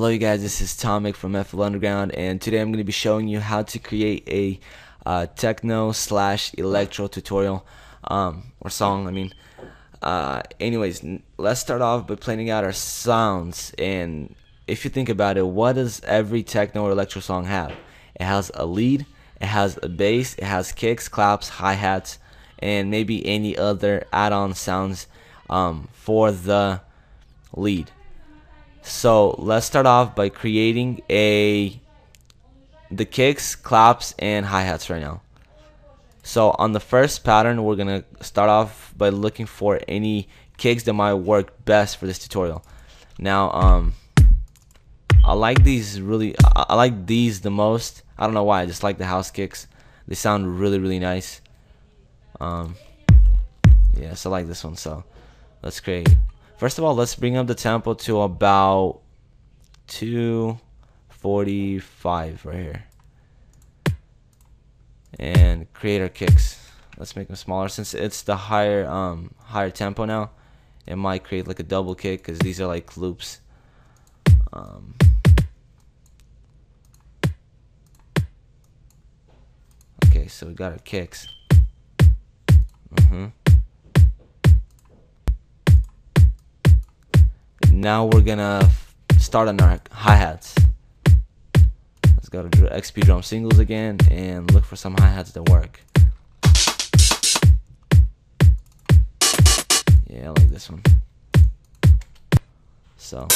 Hello you guys, this is Tomik from FL Underground and today I'm going to be showing you how to create a uh, techno slash electro tutorial um, or song I mean. Uh, anyways let's start off by planning out our sounds and if you think about it what does every techno or electro song have? It has a lead it has a bass it has kicks claps hi-hats and maybe any other add-on sounds um, for the lead so let's start off by creating a the kicks, claps, and hi-hats right now. So on the first pattern, we're gonna start off by looking for any kicks that might work best for this tutorial. Now, um, I like these really. I, like these the most. I don't know why. I just like the house kicks. They sound really, really nice. Um, yeah, so I like this one. So let's create First of all, let's bring up the tempo to about 245 right here. And create our kicks. Let's make them smaller since it's the higher um higher tempo now. It might create like a double kick because these are like loops. Um, okay, so we got our kicks. Now we're gonna start on our hi-hats. Let's go to XP drum singles again and look for some hi-hats that work. Yeah I like this one. So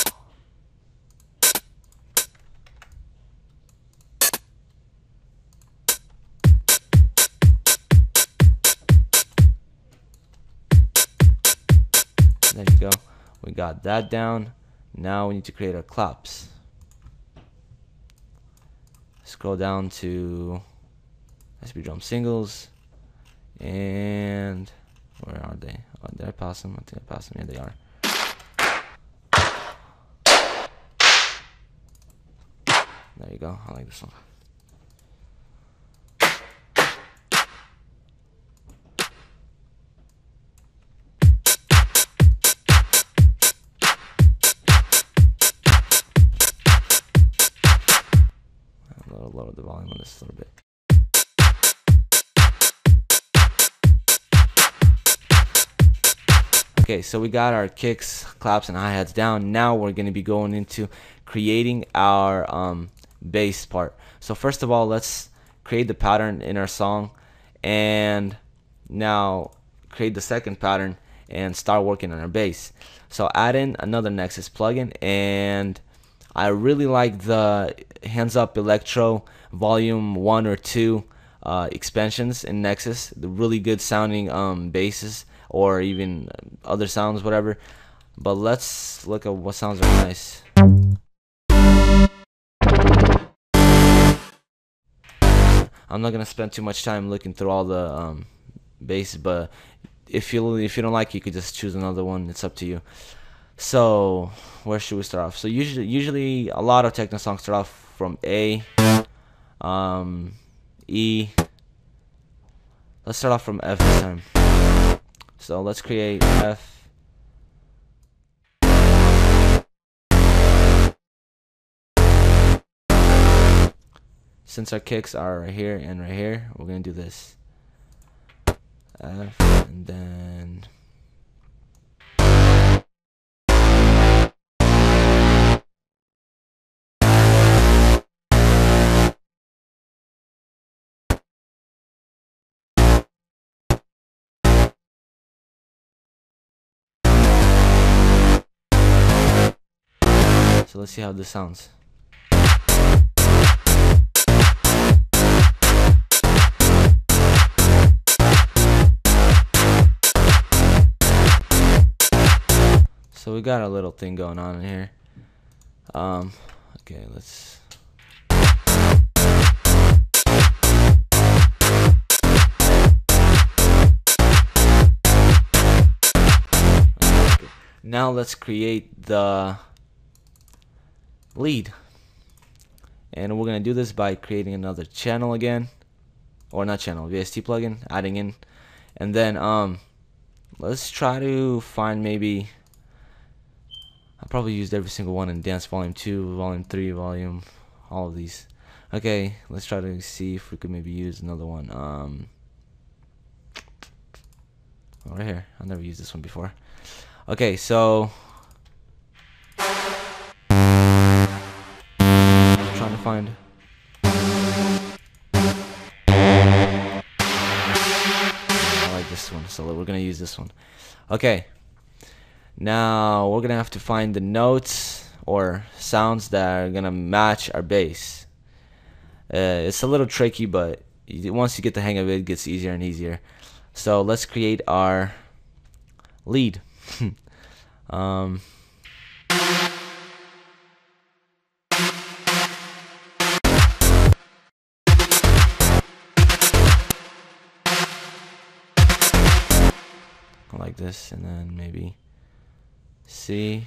we got that down. Now we need to create our claps. Scroll down to SB drum singles. And where are they? Oh, did I pass them? I think I passed them. Yeah, they are. There you go. I like this one. On this a little bit. Okay, so we got our kicks, claps, and hi-hats down. Now we're going to be going into creating our um, bass part. So first of all, let's create the pattern in our song and now create the second pattern and start working on our bass. So add in another Nexus plugin and I really like the Hands Up Electro Volume 1 or 2 uh, expansions in Nexus. The really good sounding um, basses or even other sounds, whatever. But let's look at what sounds are nice. I'm not gonna spend too much time looking through all the um, bass, but if you if you don't like, you could just choose another one. It's up to you. So where should we start off? So usually, usually a lot of techno songs start off from A, um, E. Let's start off from F this time. So let's create F. Since our kicks are right here and right here, we're gonna do this. F and then So let's see how this sounds. So we got a little thing going on in here. Um, okay, let's. Now let's create the lead and we're gonna do this by creating another channel again or not channel VST plugin adding in and then um let's try to find maybe I probably used every single one in dance volume 2, volume 3, volume, all of these. Okay, let's try to see if we could maybe use another one. Um, right here. I've never used this one before. Okay, so so we're gonna use this one. Okay. Now we're gonna have to find the notes or sounds that are gonna match our bass. Uh, it's a little tricky, but once you get the hang of it, it gets easier and easier. So let's create our lead. um, like this, and then maybe C.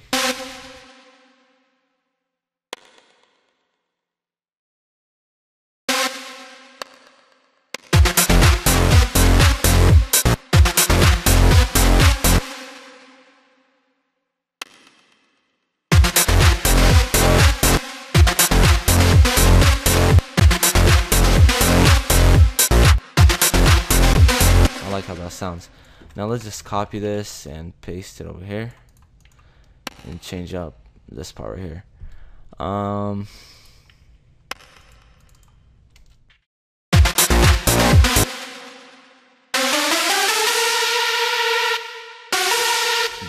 sounds. Now let's just copy this and paste it over here and change up this part right here. Um,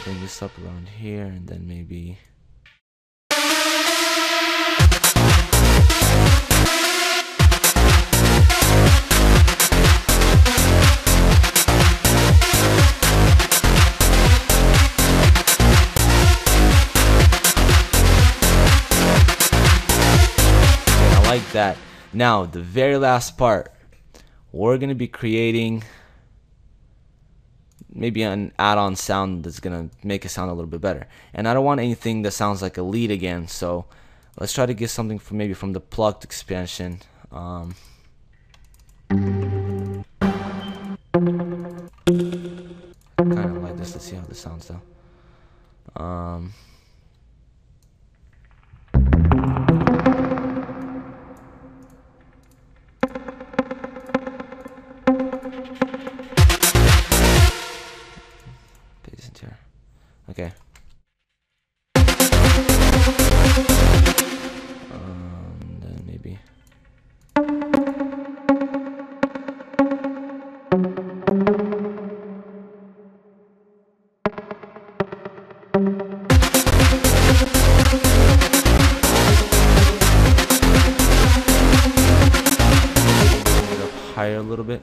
bring this up around here and then maybe like that. Now, the very last part, we're going to be creating maybe an add-on sound that's going to make it sound a little bit better. And I don't want anything that sounds like a lead again, so let's try to get something from maybe from the plucked expansion. Um, kind of like this. Let's see how this sounds though. Um, Okay. Um, then maybe. higher a little bit.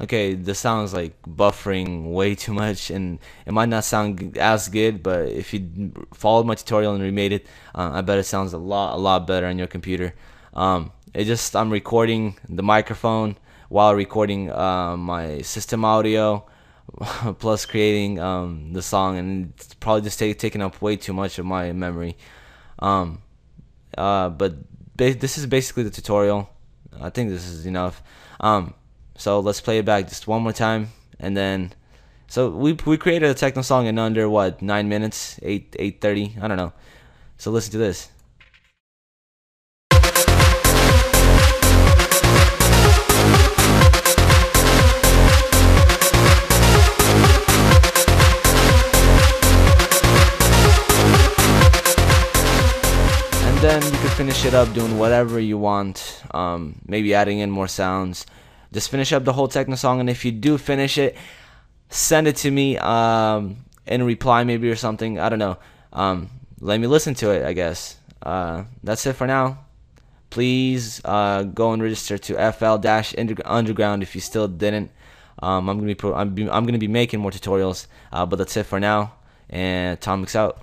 Okay, the sound is like buffering way too much, and it might not sound as good. But if you followed my tutorial and remade it, uh, I bet it sounds a lot, a lot better on your computer. Um, it just I'm recording the microphone while recording uh, my system audio, plus creating um, the song, and it's probably just take, taking up way too much of my memory. Um, uh, but this is basically the tutorial. I think this is enough. Um, so let's play it back just one more time, and then. So we we created a techno song in under what nine minutes, eight eight thirty. I don't know. So listen to this. And then you can finish it up doing whatever you want. Um, maybe adding in more sounds just finish up the whole techno song and if you do finish it send it to me um, in reply maybe or something i don't know. Um, let me listen to it i guess. Uh, that's it for now. Please uh, go and register to FL Dash Underground if you still didn't. Um, i'm gonna be, I'm, I'm gonna be making more tutorials uh, but that's it for now and Tomik's out